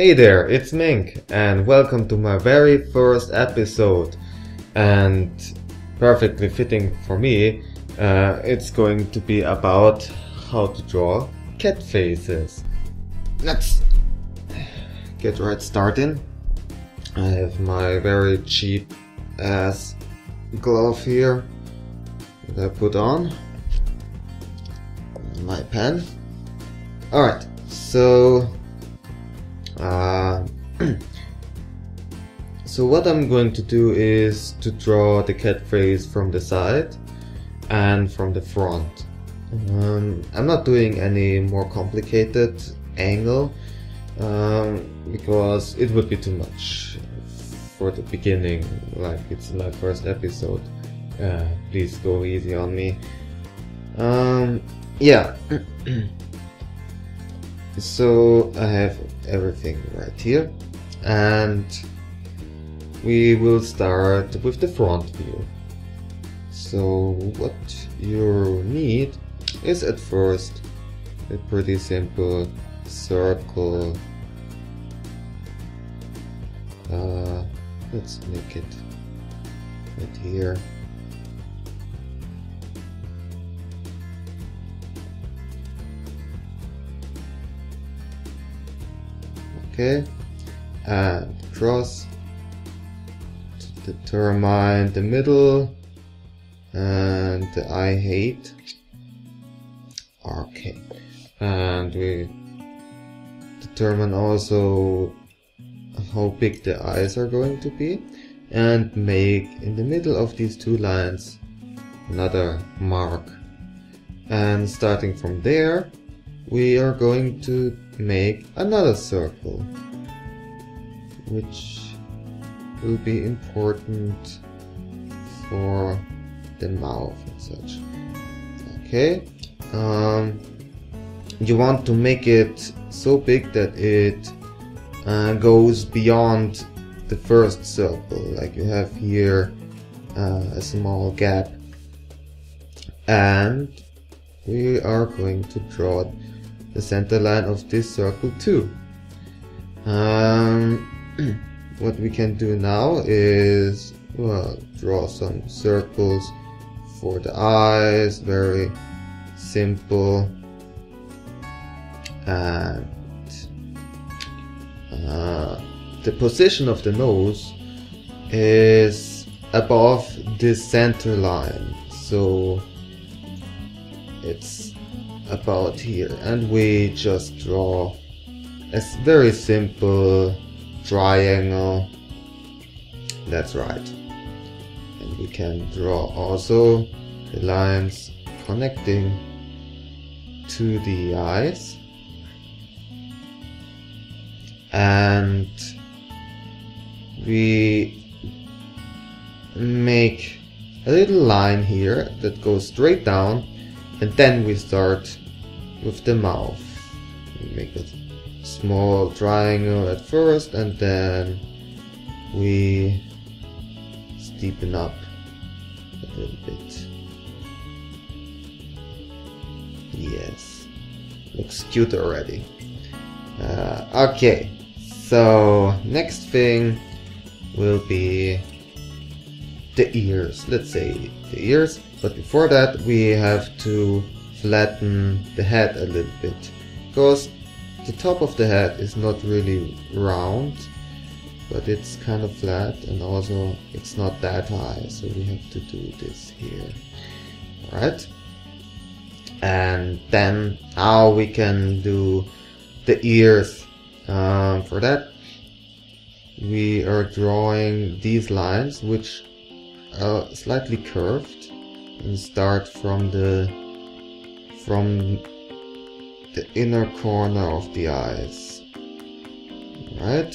Hey there, it's Mink, and welcome to my very first episode. And perfectly fitting for me, uh, it's going to be about how to draw cat faces. Let's get right started. I have my very cheap ass glove here that I put on. My pen. Alright, so so what I'm going to do is to draw the cat face from the side and from the front. Um, I'm not doing any more complicated angle um, because it would be too much for the beginning, like it's my first episode. Uh, please go easy on me. Um, yeah. so I have everything right here and we will start with the front view. So what you need is at first a pretty simple circle. Uh, let's make it right here. Okay and cross. To determine the middle. And the I hate. Okay and we determine also how big the eyes are going to be. And make in the middle of these two lines another mark. And starting from there we are going to make another circle which will be important for the mouth and such okay um, you want to make it so big that it uh, goes beyond the first circle like you have here uh, a small gap and we are going to draw the center line of this circle too. Um, what we can do now is well, draw some circles for the eyes, very simple. And uh, the position of the nose is above this center line, so it's about here and we just draw a very simple triangle. That's right. And we can draw also the lines connecting to the eyes. And we make a little line here that goes straight down and then we start with the mouth. Make a small triangle at first and then we steepen up a little bit. Yes, looks cute already. Uh, okay, so next thing will be the ears. Let's say the ears, but before that we have to flatten the head a little bit because the top of the head is not really round but it's kind of flat and also it's not that high so we have to do this here. Alright? And then how we can do the ears. Um, for that we are drawing these lines which are slightly curved and start from the from the inner corner of the eyes. Right?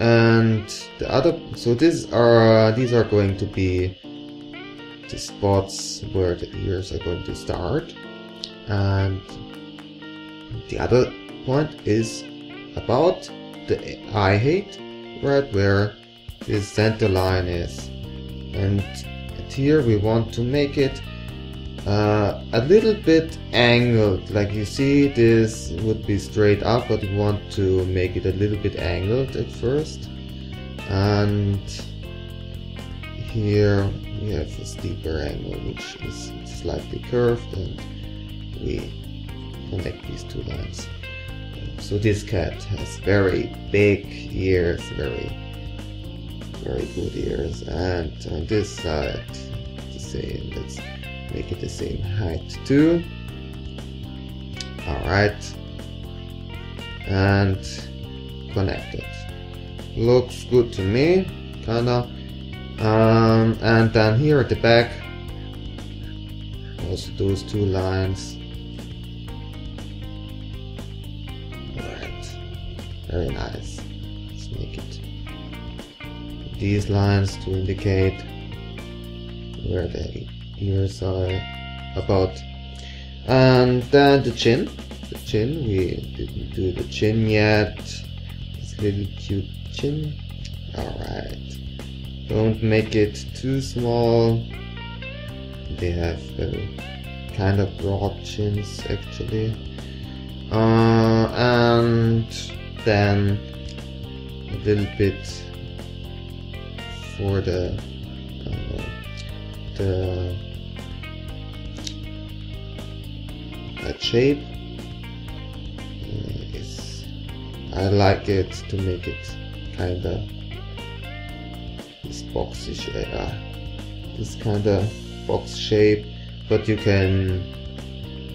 And the other so these are these are going to be the spots where the ears are going to start. And the other point is about the eye height right where this center line is. And here we want to make it uh, a little bit angled. Like you see, this would be straight up, but we want to make it a little bit angled at first. And here we have a steeper angle, which is slightly curved, and we connect these two lines. So this cat has very big ears, very, very good ears, and on this side, the same. Make it the same height too. Alright. And connect it. Looks good to me, kinda. Um, and then here at the back, also those two lines. Alright. Very nice. Let's make it these lines to indicate where the ears are about. And then the chin. The chin, we didn't do the chin yet. This little cute chin. Alright. Don't make it too small. They have very kind of broad chins actually. Uh, and then a little bit for the uh, the that shape. Uh, is I like it to make it kinda this boxy shape uh, this kinda box shape but you can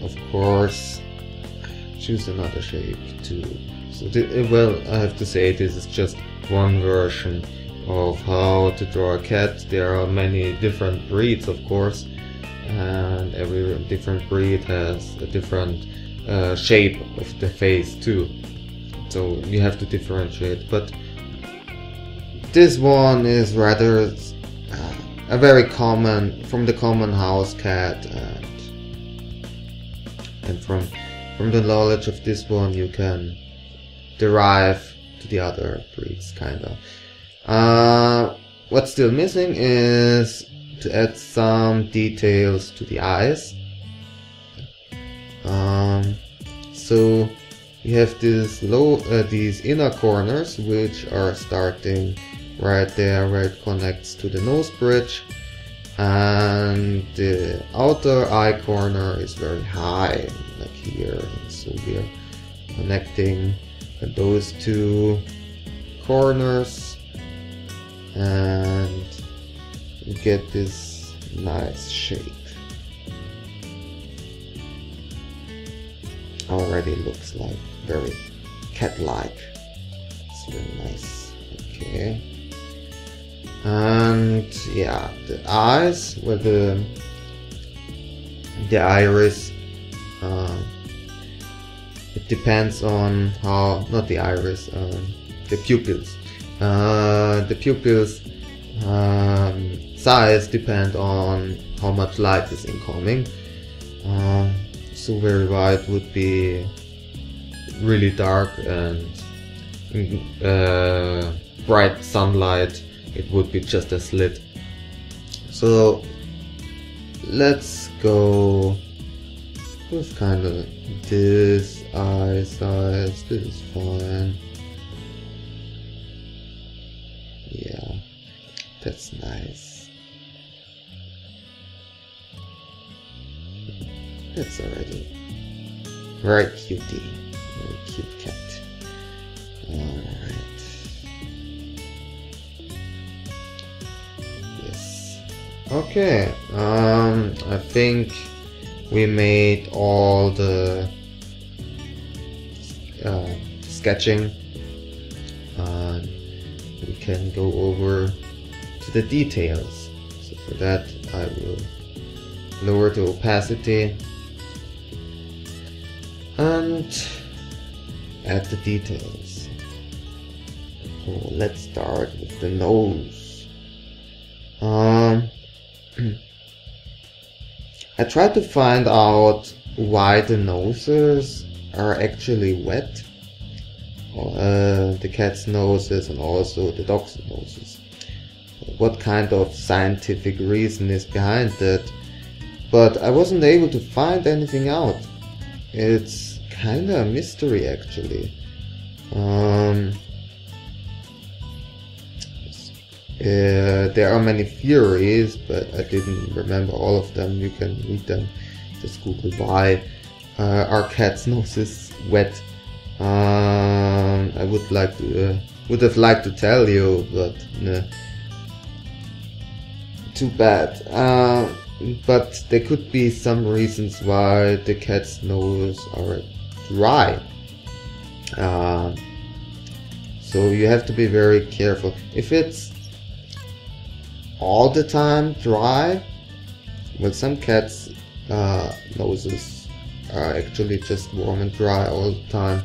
of course choose another shape too. So well I have to say this is just one version of how to draw a cat. There are many different breeds, of course, and every different breed has a different uh, shape of the face too. So you have to differentiate. But this one is rather uh, a very common from the common house cat, and and from from the knowledge of this one you can derive to the other breeds, kind of. Uh, what's still missing is to add some details to the eyes. Um, so we have these low, uh, these inner corners which are starting right there where it connects to the nose bridge. And the outer eye corner is very high like here. So we're connecting those two corners and get this nice shape. Already looks like very cat-like. It's very nice. Okay. And yeah, the eyes with the the iris. Uh, it depends on how not the iris, um, the pupils uh, the pupils um, size depend on how much light is incoming. Uh, so very white would be really dark and uh, bright sunlight it would be just a slit. So let's go with kind of this eye size, this is fine. That's nice. That's already very cutie. Very cute cat. Alright. Yes. Okay. Um I think we made all the uh, sketching we can go over to the details. So for that I will lower the opacity and add the details. So let's start with the nose. Um, I tried to find out why the noses are actually wet uh, the cat's noses and also the dog's noses. What kind of scientific reason is behind that? but I wasn't able to find anything out. It's kinda a mystery actually. Um, uh, there are many theories, but I didn't remember all of them. You can read them. Just Google why uh, our cat's nose is wet. Um, I would like to, uh, would have liked to tell you, but no. Too bad. Uh, but there could be some reasons why the cat's nose are dry. Uh, so you have to be very careful. If it's all the time dry, well, some cats' uh, noses are actually just warm and dry all the time,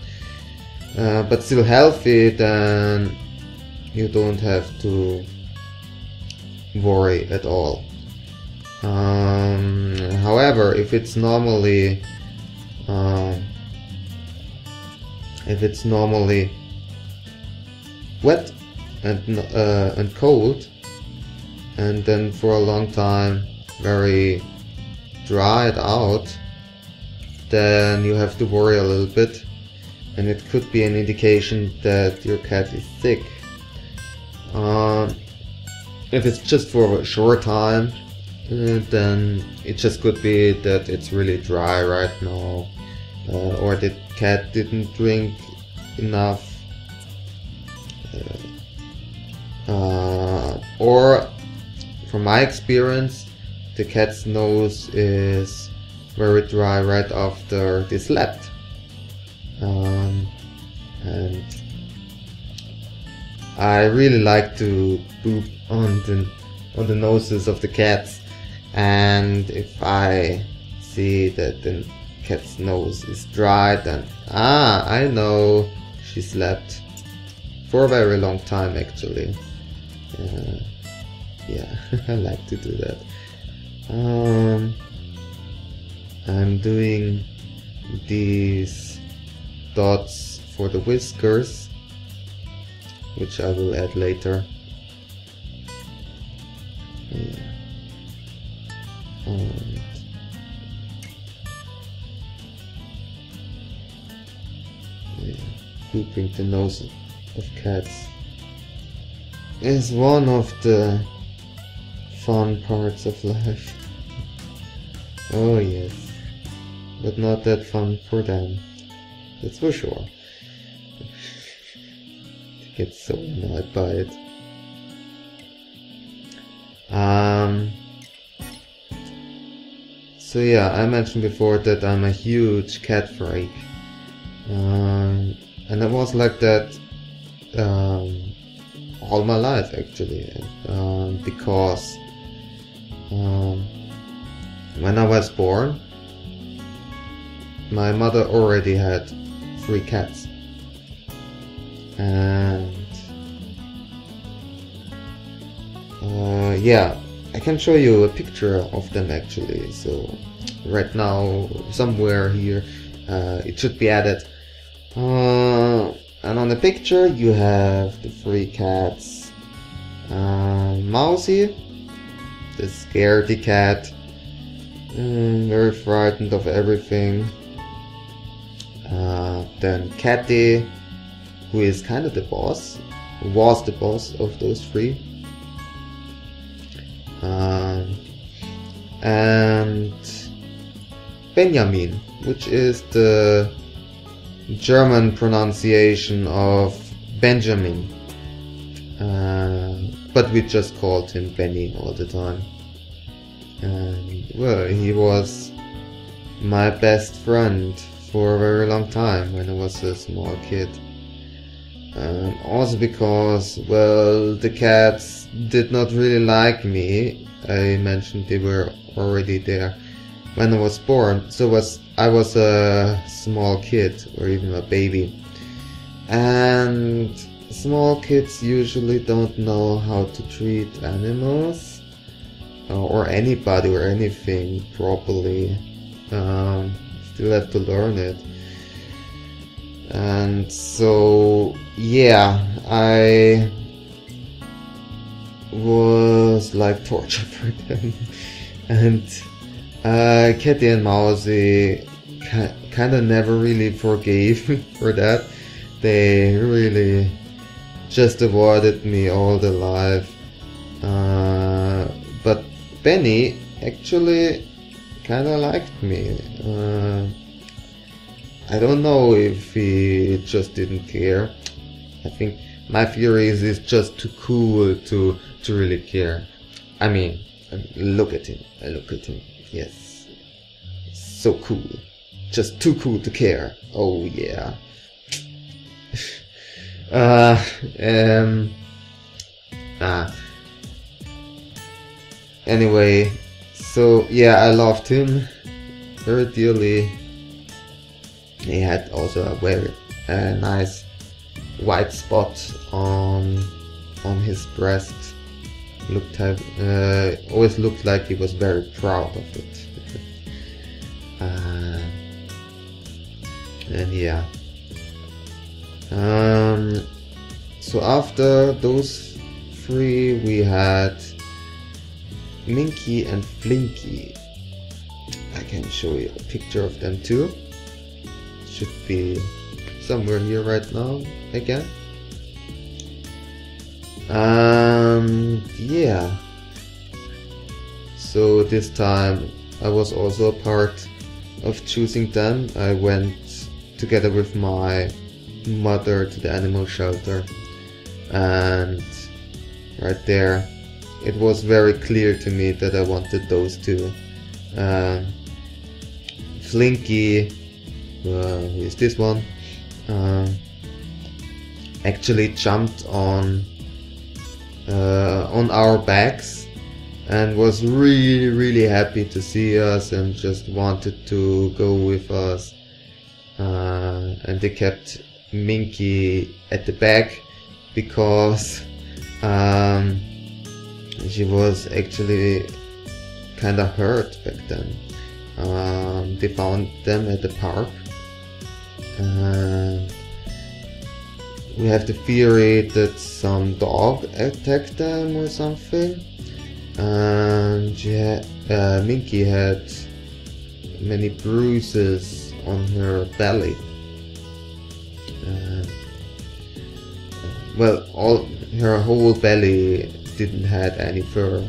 uh, but still healthy, then you don't have to worry at all. Um, however, if it's normally um, if it's normally wet and uh, and cold, and then for a long time very dried out, then you have to worry a little bit, and it could be an indication that your cat is sick. Um, if it's just for a short time, uh, then it just could be that it's really dry right now, uh, or the cat didn't drink enough, uh, uh, or from my experience, the cat's nose is very dry right after they slept. Um, and I really like to poop on the on the noses of the cats. And if I see that the cat's nose is dry then ah I know she slept for a very long time actually. Uh, yeah I like to do that. Um, I'm doing these dots for the whiskers which I will add later yeah. And yeah. The nose of cats is one of the fun parts of life. Oh yes, but not that fun for them. That's for sure. Get so annoyed by it. Um, so yeah, I mentioned before that I'm a huge cat freak. Um, and I was like that um, all my life actually. Um, because um, when I was born, my mother already had three cats. And uh, yeah, I can show you a picture of them actually. So right now, somewhere here, uh, it should be added. Uh, and on the picture, you have the three cats. Uh, Mousy, the scaredy cat, mm, very frightened of everything. Uh, then Catty, who is kind of the boss, was the boss of those three. Um, and Benjamin, which is the German pronunciation of Benjamin. Uh, but we just called him Benny all the time. And well, he was my best friend for a very long time when I was a small kid. Um, also because, well, the cats did not really like me. I mentioned they were already there when I was born, so was I was a small kid or even a baby. And small kids usually don't know how to treat animals uh, or anybody or anything properly. Um, still have to learn it. And so, yeah, I was like torture for them. and uh, Kitty and Mousy kind of never really forgave me for that. They really just avoided me all the life. Uh, but Benny actually kind of liked me. Uh, I don't know if he just didn't care. I think my theory is he's just too cool to to really care. I mean, look at him. Look at him. Yes, so cool. Just too cool to care. Oh yeah. uh, um. Ah. Anyway, so yeah, I loved him very dearly. He had also a very nice white spot on on his breast. Looked have, uh, always looked like he was very proud of it. uh, and yeah. Um, so after those three, we had Minky and Flinky. I can show you a picture of them too. Should be somewhere here right now again. Um, yeah. So this time I was also a part of choosing them. I went together with my mother to the animal shelter and right there it was very clear to me that I wanted those two. Um, Flinky, uh, is this one, uh, actually jumped on uh, on our backs and was really really happy to see us and just wanted to go with us uh, and they kept Minky at the back because um, she was actually kind of hurt back then. Um, they found them at the park. And we have the theory that some dog attacked them or something. And had, uh, Minky had many bruises on her belly. Uh, well, all her whole belly didn't had any fur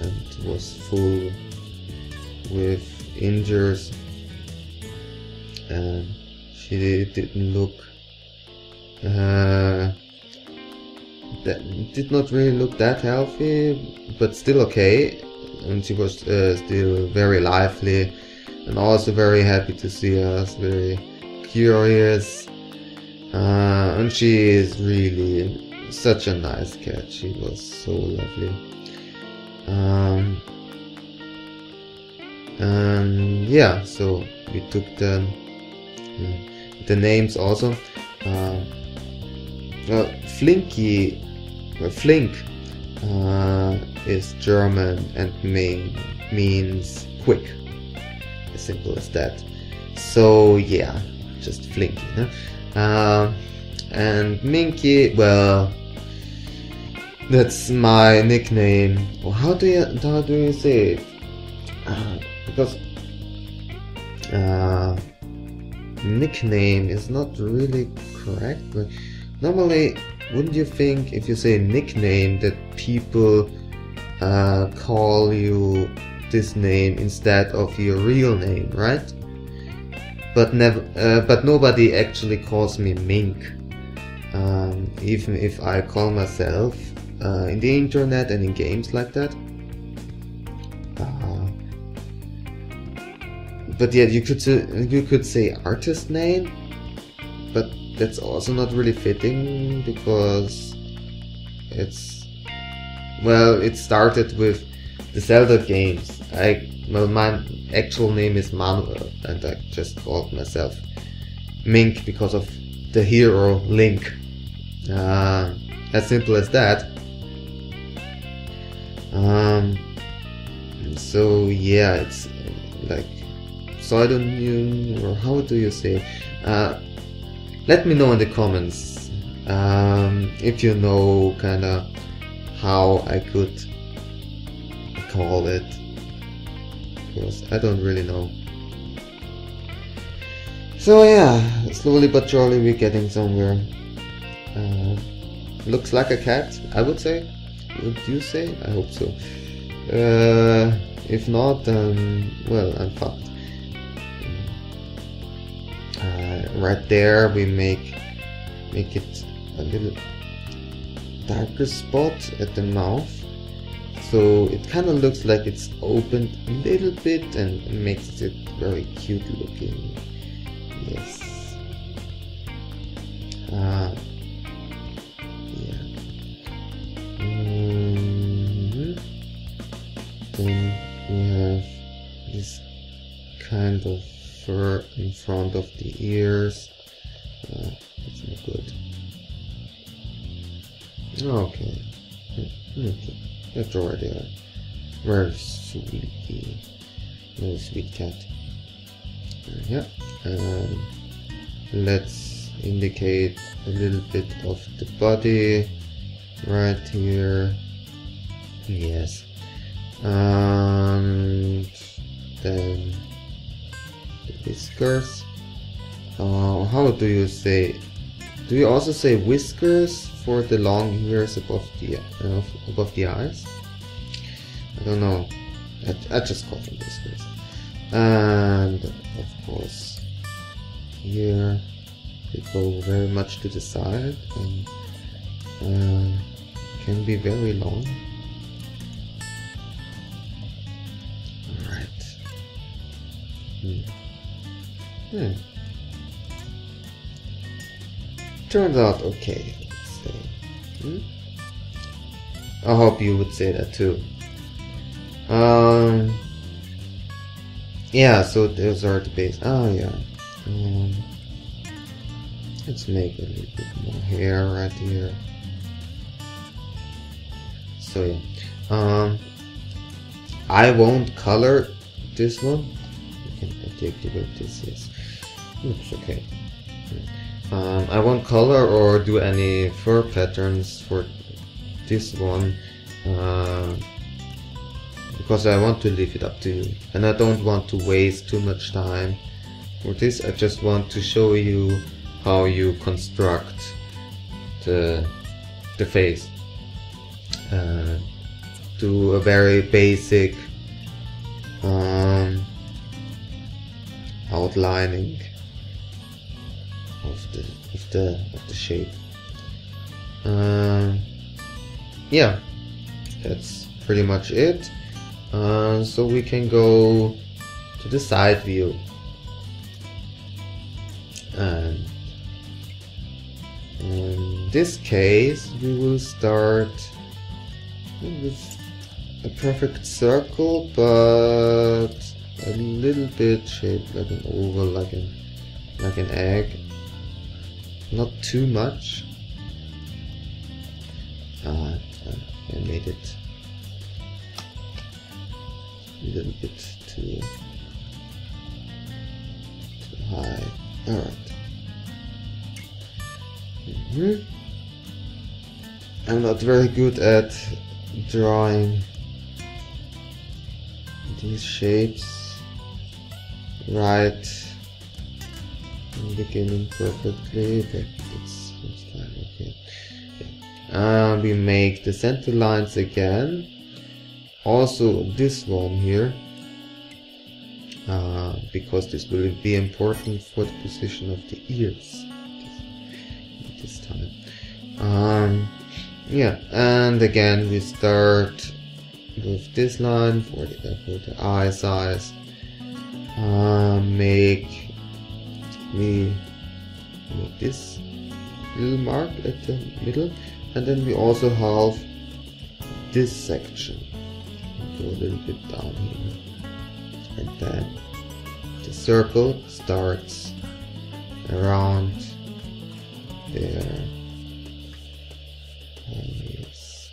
and was full with injuries and she didn't look uh, that did not really look that healthy but still okay and she was uh, still very lively and also very happy to see us very curious uh, and she is really such a nice cat. She was so lovely. Um, and yeah, so we took the the names also. Uh, well, Flinky, well, Flink uh, is German and mean, means quick. As simple as that. So yeah, just Flinky. Huh? Uh, and Minky, well, that's my nickname. Well, how do you how do you say it? Uh, because uh, nickname is not really correct. Normally, wouldn't you think if you say nickname that people uh, call you this name instead of your real name, right? But never, uh, but nobody actually calls me Mink. Um, even if I call myself uh, in the internet and in games like that. But yeah, you could you could say artist name, but that's also not really fitting because it's well, it started with the Zelda games. I well, my actual name is Manuel, and I just called myself Mink because of the hero Link. Uh, as simple as that. Um, so yeah, it's like pseudonym or how do you say? Uh, let me know in the comments um, if you know kind of how I could call it. because I don't really know. So yeah, slowly but surely we're getting somewhere. Uh, looks like a cat, I would say. Would you say? I hope so. Uh, if not, then well, I'm fucked. Right there, we make make it a little darker spot at the mouth, so it kind of looks like it's opened a little bit and makes it very cute looking. Yes. Uh, yeah. Mhm. Then we have this kind of fur in front of the ears. Uh, that's not good. Okay. Okay. That's already a very sweet, very sweet cat. Yeah. Um, let's indicate a little bit of the body right here. Yes. And then the whiskers. Uh, how do you say? Do you also say whiskers for the long hairs above the uh, above the eyes? I don't know. I, I just call them whiskers. And of course, here they go very much to the side and uh, can be very long. Alright. Hmm. Hmm. Turns out okay. Hmm? I hope you would say that too. Um. Yeah, so those are the base. Oh yeah. Um, let's make a little bit more hair right here. So yeah. Um, I won't color this one. You can deactivate this. Yes, looks okay. Um, I won't color or do any fur patterns for this one. Uh, because I want to leave it up to you and I don't want to waste too much time for this I just want to show you how you construct the, the face uh, a very basic um, outlining of the of the of the shape. Um, yeah that's pretty much it. Uh, so we can go to the side view. And in this case we will start with a perfect circle but a little bit shaped like an oval like an like an egg not too much uh, I made it a little bit too, too high. Alright. Mm -hmm. I'm not very good at drawing these shapes right in beginning perfectly, but it's, it's fine, okay. And we make the center lines again. Also this one here. Uh, because this will be important for the position of the ears. This, time. Um, yeah and again we start with this line for the, for the eye size uh, make we make this little mark at the middle and then we also have this section go a little bit down here and then the circle starts around there yes.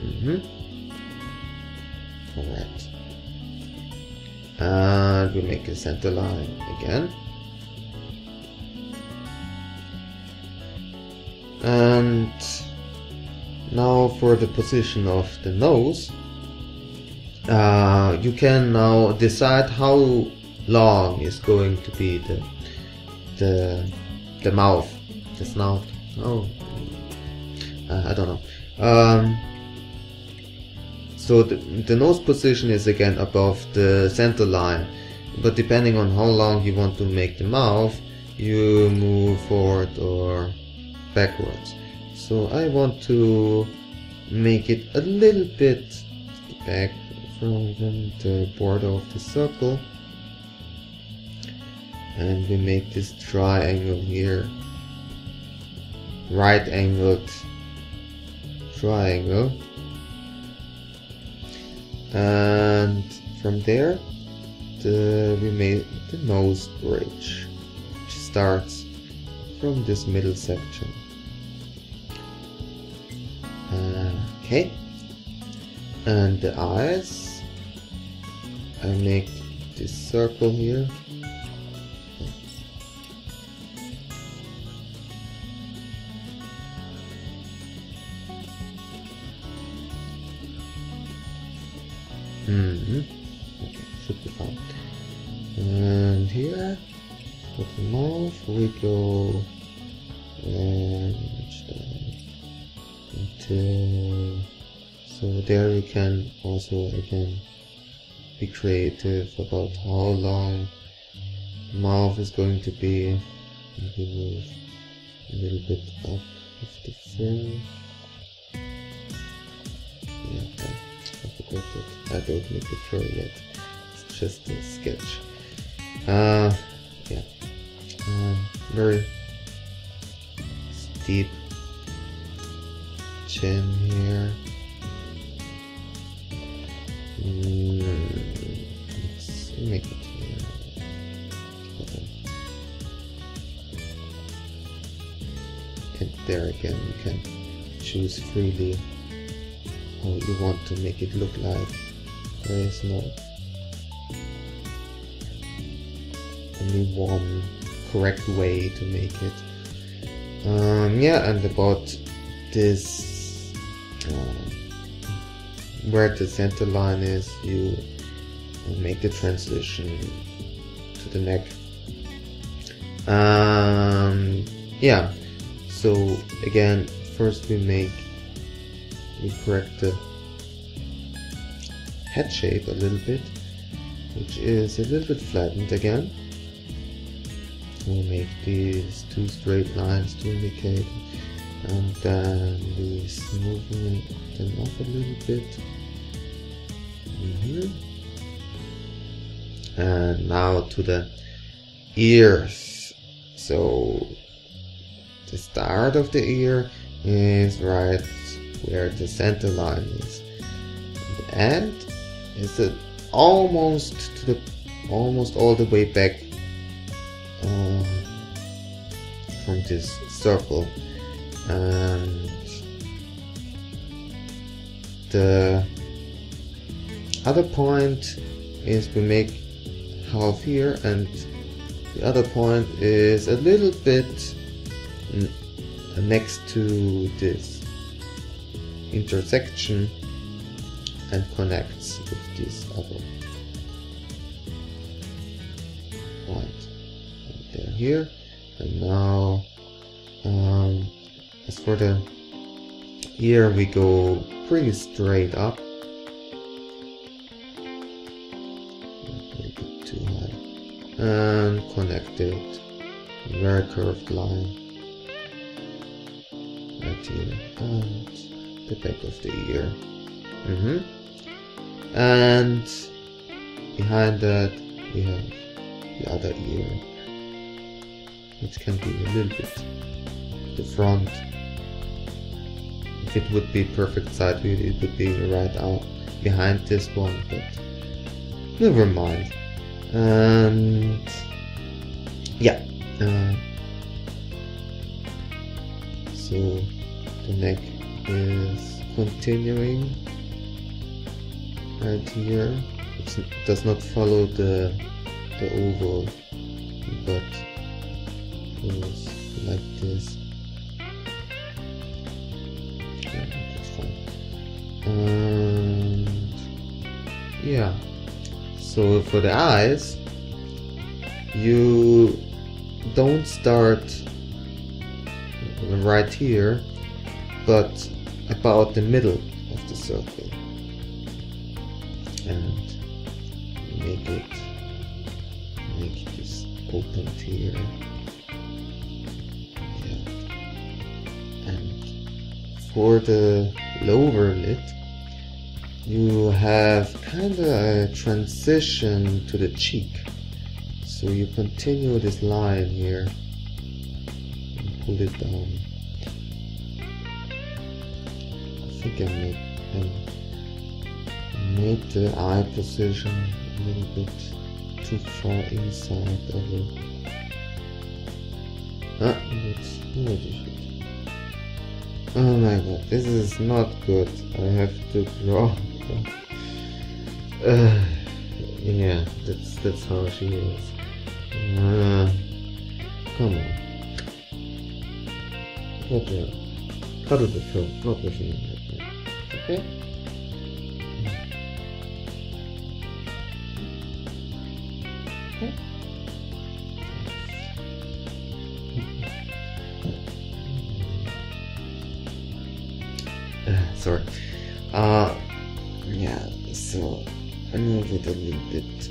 Mm-hmm. Alright. And we make a center line again. and now for the position of the nose, uh, you can now decide how long is going to be the the the mouth, the snout. Oh, uh, I don't know. Um, so the, the nose position is again above the center line, but depending on how long you want to make the mouth, you move forward or backwards. So I want to make it a little bit back from the border of the circle. And we make this triangle here. Right angled triangle and from there the, we made the nose bridge which starts from this middle section. Uh, okay. And the eyes I make this circle here Mm-hmm. Okay, should be fine. And here, for the mouth, we go and uh, until so there we can also again be creative about how long mouth is going to be. Maybe move a little bit up of the frame. Yeah, Forgot I don't make the fur yet. It's just a sketch. Uh, yeah. Uh, very steep chin here. Mm, let's make it here. And there again, you can choose freely you want to make it look like. There is no only one correct way to make it. Um, yeah, and about this, um, where the center line is, you make the transition to the neck. Um, yeah, so again, first we make, we correct the head shape a little bit, which is a little bit flattened again. We'll make these two straight lines to indicate and then we smoothing them up a little bit here. and now to the ears so the start of the ear is right where the center line is. The end is almost to the almost all the way back uh, from this circle. And the other point is we make half here and the other point is a little bit next to this intersection and connects with this other point. They're here and now um, as for the here we go pretty straight up. Too high and connect it very curved line. Right here. And the back of the ear mm -hmm. and behind that we have the other ear which can be a little bit the front. If it would be perfect side view it would be right out behind this one but never mind. And yeah uh, so the neck is continuing right here it does not follow the the oval but goes like this And yeah. So for the eyes, you don't start right here, but about the middle of the circle. And make it make this open here. Yeah. And for the lower lid, you have kind of a transition to the cheek. So you continue this line here and pull it down. I think I made, I the eye position a little bit too far inside of it. Ah, that's is it? Oh my god, this is not good. I have to draw. Uh, yeah, that's that's how she is. Uh, come on. The? Cuddle the film, not with me. Okay? Okay. Uh, sorry. Uh, yeah, so I move it a little bit.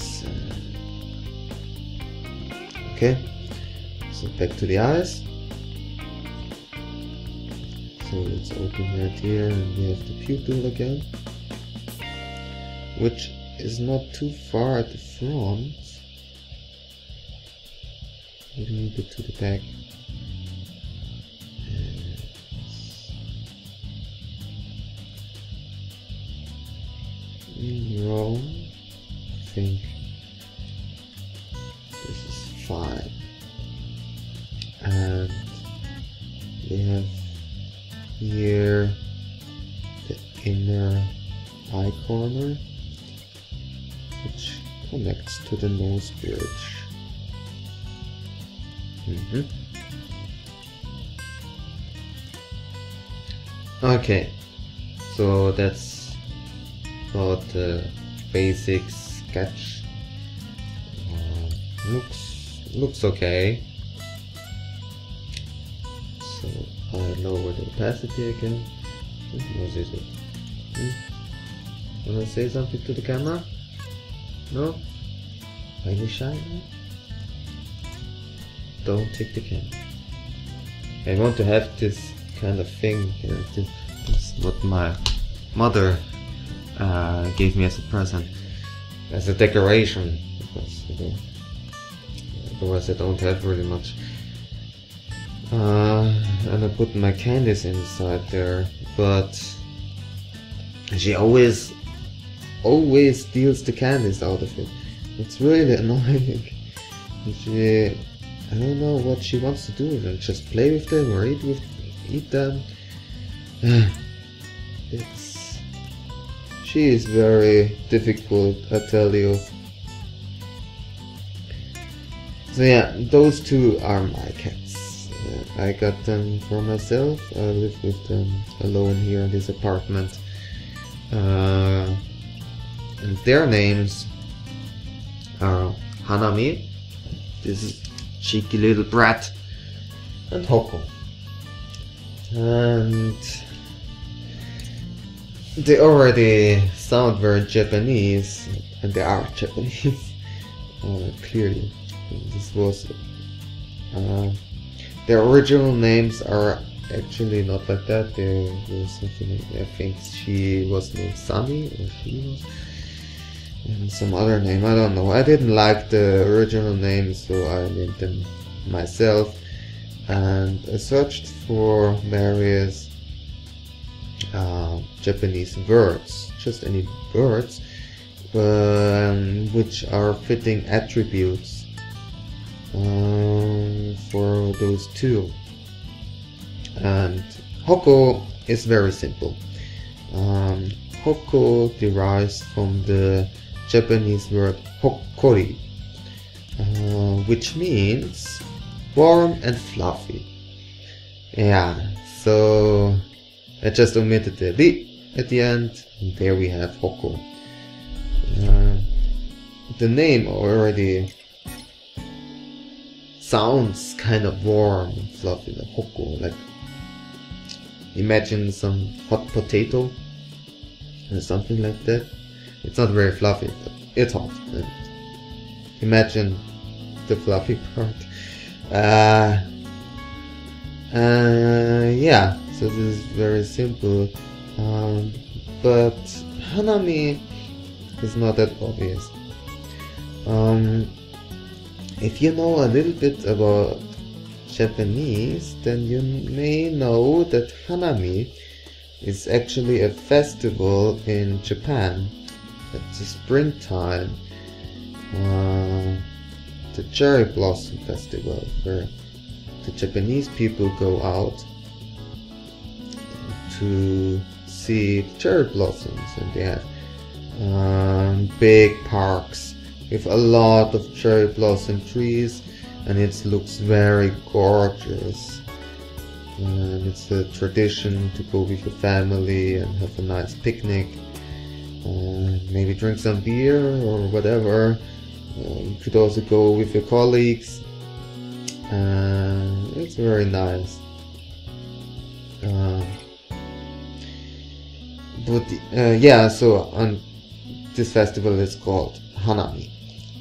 So, okay, so back to the eyes. So let's open right here and we have the pupil again, which is not too far at the front. A little bit to the back. Corner, which connects to the nose bridge. Mhm. Okay, so that's about the basic sketch. Uh, looks looks okay. So I lower the opacity again. Hmm, is it? Wanna say something to the camera? No? Are you shy? Don't take the camera. I want to have this kind of thing here. This, is what my mother uh, gave me as a present, as a decoration. Because otherwise, I don't have really much. Uh, and I put my candies inside there, but she always, always steals the candies out of it. It's really annoying. She, I don't know what she wants to do with them. Just play with them or eat with, eat them. it's she is very difficult, I tell you. So yeah, those two are my cats. Uh, I got them for myself. I live with them alone here in this apartment. Uh, and their names are Hanami, this cheeky little brat, and Hoko. And they already sound very Japanese, and they are Japanese, uh, clearly. This was uh, their original names are actually not like that. There was something. I think she was named Sami, or she was, and some other name. I don't know. I didn't like the original name, so I named them myself. And I searched for various uh, Japanese words, just any words, um, which are fitting attributes um, for those two. And Hoko is very simple. Um, Hoko derives from the Japanese word Hokkori, uh, which means warm and fluffy. Yeah, so I just omitted the li at the end. And there we have Hoko. Uh, the name already sounds kind of warm and fluffy, like Hoko. Like imagine some hot potato or something like that. It's not very fluffy, but it's hot. Imagine the fluffy part. Uh, uh, yeah, so this is very simple. Um, but Hanami is not that obvious. Um, if you know a little bit about Japanese, then you may know that Hanami is actually a festival in Japan. It's springtime. Uh, the Cherry Blossom Festival, where the Japanese people go out to see cherry blossoms and they have um, big parks with a lot of cherry blossom trees and it looks very gorgeous and it's a tradition to go with your family and have a nice picnic and maybe drink some beer or whatever. You could also go with your colleagues. Uh, it's very nice. Uh, but uh, yeah so on this festival is called Hanami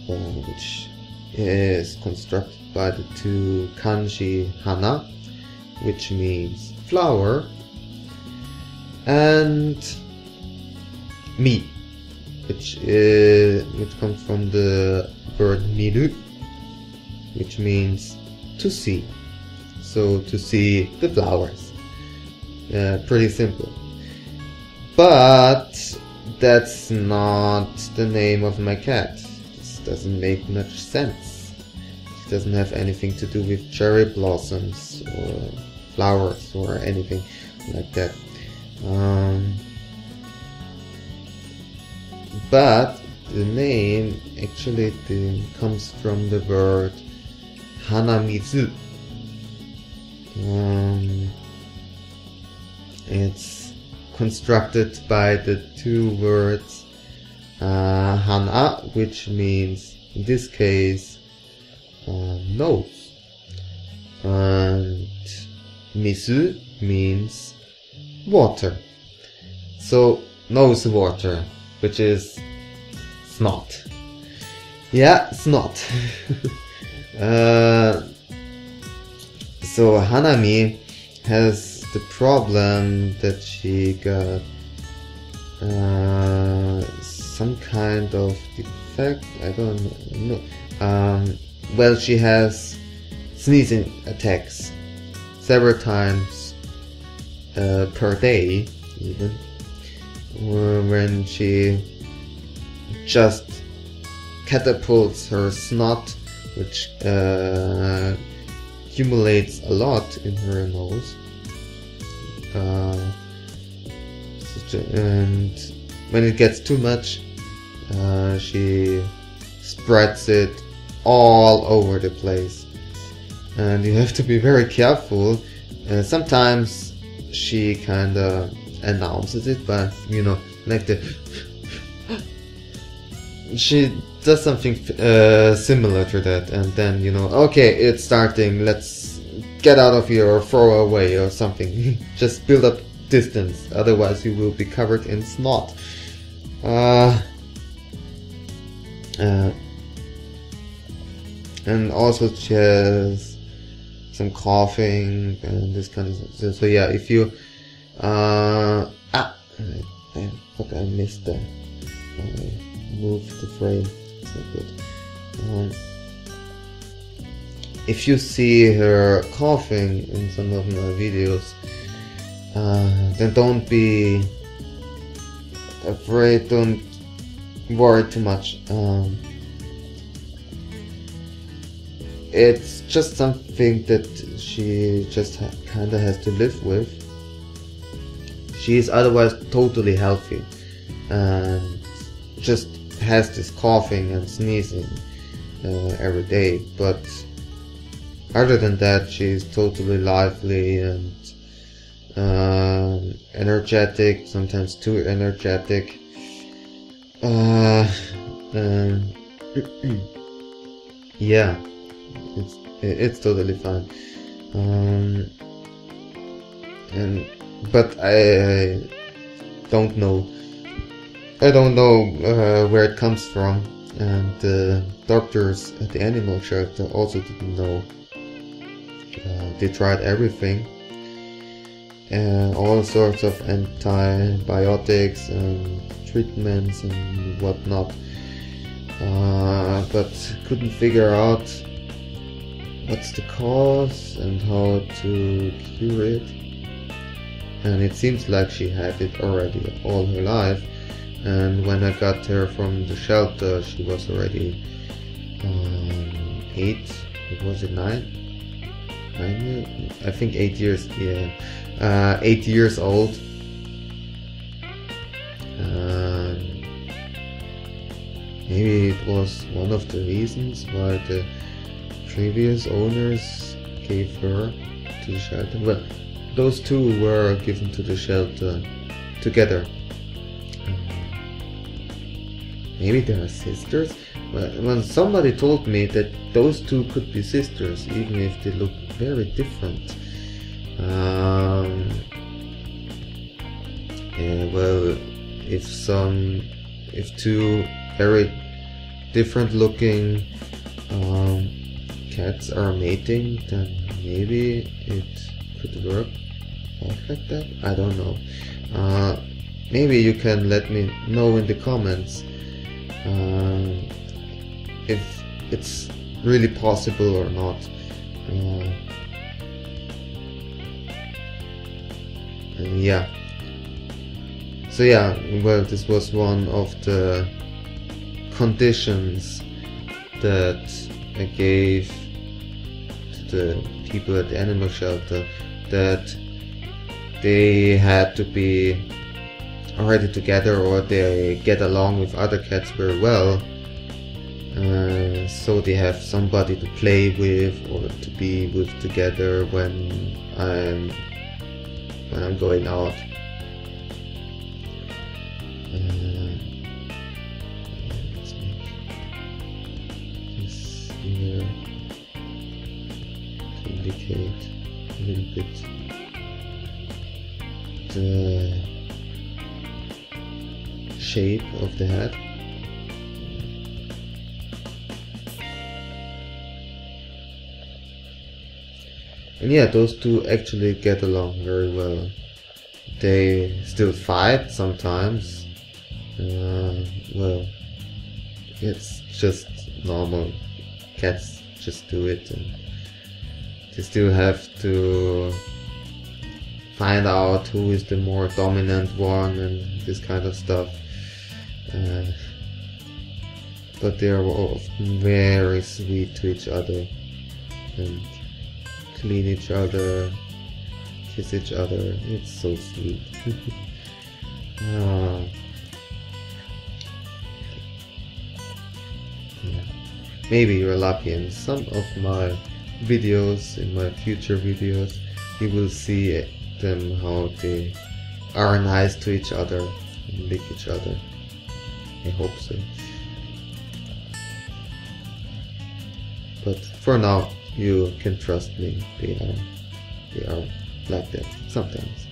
uh, which is constructed by the two kanji hana which means flower. And mi which is which comes from the word miru which means to see so to see the flowers uh, pretty simple but that's not the name of my cat. This doesn't make much sense. It doesn't have anything to do with cherry blossoms or flowers or anything like that. Um, but the name actually comes from the word hanamizu. Um, it's constructed by the two words uh, hana, which means in this case uh, nose, and mizu means water. So nose water, which is snot. Yeah, snot. uh, so Hanami has the problem that she got uh, some kind of defect. I don't know. Um, well, she has sneezing attacks several times uh, per day, even when she just catapults her snot, which uh, accumulates a lot in her nose uh, and when it gets too much, uh, she spreads it all over the place. And you have to be very careful. Uh, sometimes she kind of announces it, but you know, like the. she does something uh, similar to that, and then you know, okay, it's starting. Let's get out of here or throw away or something. Just build up distance, otherwise you will be covered in snot. Uh, uh, and also she has some coughing and this kind of. So yeah, if you uh, ah, fuck, I missed that. I moved the frame. It's not good. Um, if you see her coughing in some of my videos, uh, then don't be afraid, don't worry too much. Um, it's just something that she just kinda has to live with. She is otherwise totally healthy and just has this coughing and sneezing uh, every day, but other than that, she's totally lively and um, energetic, sometimes too energetic. Uh, um, yeah, it's it's totally fine. Um, and but I, don't know. I don't know uh, where it comes from, and the doctors at the animal shelter also didn't know. Uh, they tried everything, and all sorts of antibiotics and treatments and whatnot, uh, but couldn't figure out what's the cause and how to cure it. And it seems like she had it already all her life. And when I got her from the shelter, she was already um, eight. Was it nine? Nine? I think eight years. Yeah, uh, eight years old. Um, maybe it was one of the reasons why the previous owners gave her to the shelter. Well, those two were given to the shelter together. Maybe they are sisters? When somebody told me that those two could be sisters, even if they look very different. Um, yeah, well, if some, if two very different looking um, cats are mating, then maybe it could work like that. I don't know. Uh, maybe you can let me know in the comments uh, if it's really possible or not. Uh, yeah. So yeah, well, this was one of the conditions that I gave to the people at the animal shelter that they had to be already together or they get along with other cats very well uh, so they have somebody to play with or to be with together when I'm when I'm going out. Uh, here. To indicate little bit the shape of the head. And yeah, those two actually get along very well. They still fight sometimes. Uh, well, it's just normal. Cats just do it and still have to find out who is the more dominant one and this kind of stuff. Uh, but they are often very sweet to each other and clean each other, kiss each other. It's so sweet. yeah. Maybe you're lucky in some of my videos, in my future videos, you will see them how they are nice to each other and lick each other. I hope so. But for now, you can trust me. They are, they are like that sometimes.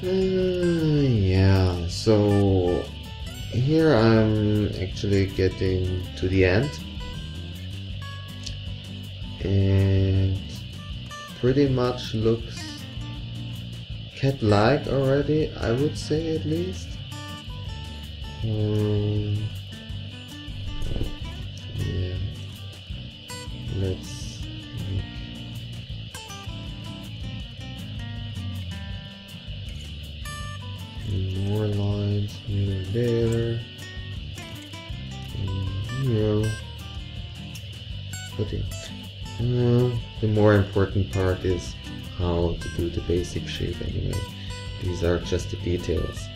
Uh, yeah, so here I'm actually getting to the end. And pretty much looks cat-like already, I would say at least. Um, more important part is how to do the basic shape anyway. These are just the details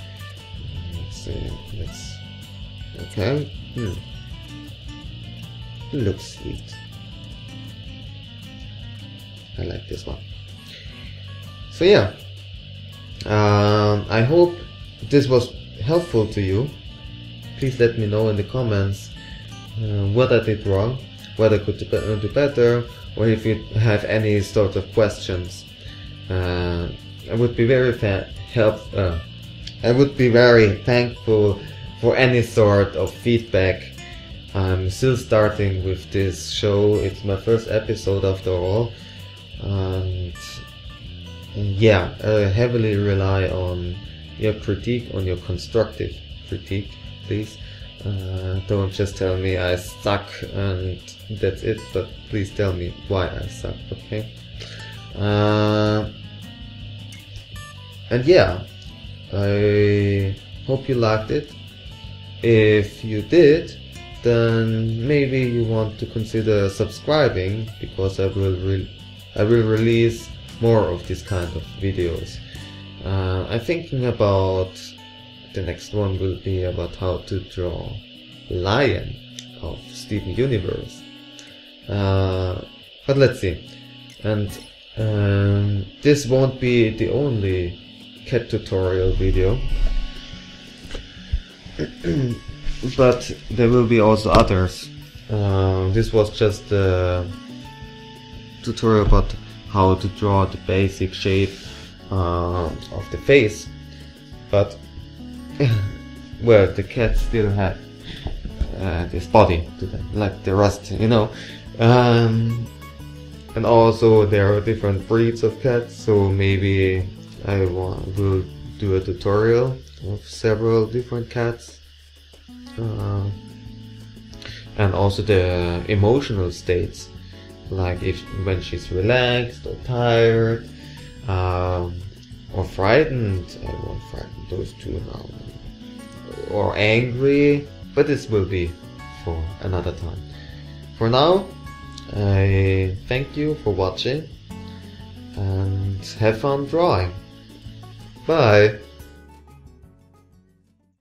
see. Let's. Okay. Hmm. It looks sweet. I like this one. so yeah, um, I hope this was helpful to you. Please let me know in the comments uh, what I did wrong, what I could do better, or if you have any sort of questions. Uh, I would be very help. Uh, I would be very thankful for any sort of feedback. I'm still starting with this show. It's my first episode after all, and yeah, I heavily rely on your critique, on your constructive critique, please. Uh, don't just tell me I suck and that's it, but please tell me why I suck, okay? Uh, and yeah, I hope you liked it. If you did, then maybe you want to consider subscribing because I will I will release more of this kind of videos. Uh, I'm thinking about the next one will be about how to draw Lion of Steven Universe. Uh, but let's see. And um, this won't be the only cat tutorial video. but there will be also others. Uh, this was just a tutorial about how to draw the basic shape uh, of the face. But well, the cat still had uh, this body to them, like the rust, you know. Um, and also there are different breeds of cats, so maybe I want, will do a tutorial of several different cats. Uh, and also the emotional states, like if when she's relaxed or tired, um, or frightened. I won't frighten those two now. Or angry, but this will be for another time. For now, I thank you for watching and have fun drawing. Bye!